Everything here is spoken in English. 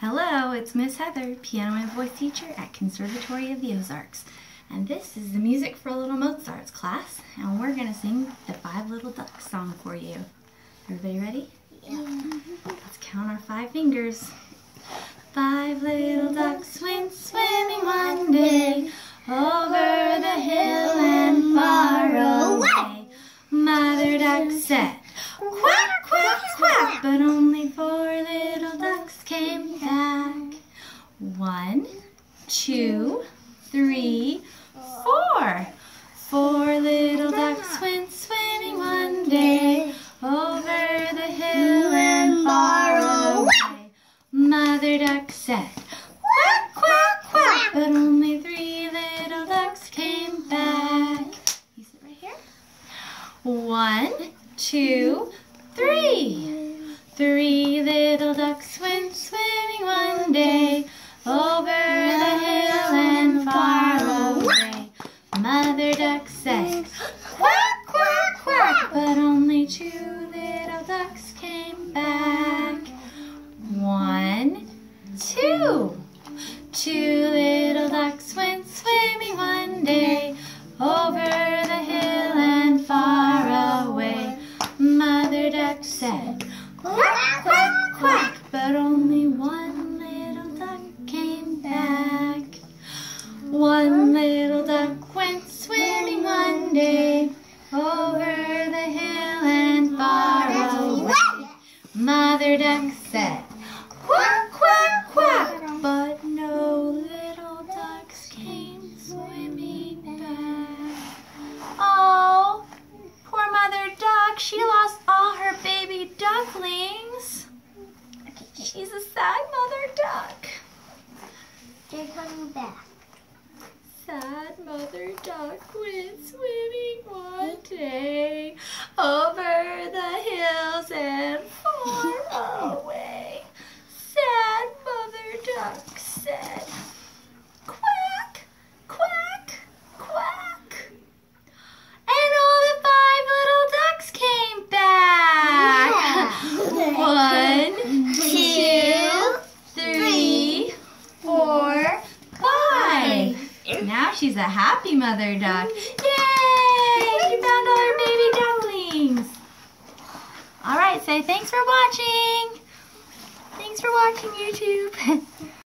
Hello, it's Miss Heather, piano and voice teacher at Conservatory of the Ozarks. And this is the Music for a Little Mozarts class, and we're going to sing the Five Little Ducks song for you. Everybody ready? Yeah. Mm-hmm. Let's count our five fingers. Five little ducks went swimming one day over the hill and far away. Mother duck said, quack, quack, quack, but only One, two, three, four. Four little ducks went swimming one day over the hill and far away. Mother duck said, quack, quack, quack, but only three little ducks came back. You sit right here. One, two, three. Three ducks went swimming one day over the hill and far away. Mother duck said, quack, quack, quack, but only one little duck came back. One little duck went swimming one day over the hill and far away. Mother duck said, quack, quack, quack, she lost all her baby ducklings. She's a sad Mother Duck. They're coming back. Sad Mother Duck went swimming one day over the hills and far away. Sad Mother Duck said, quack, quack, quack. And all the five little ducks came back. One, two, three, four, five. Now she's a happy mother duck. Yay! She found all her baby ducklings. All right, say thanks for watching. Thanks for watching YouTube.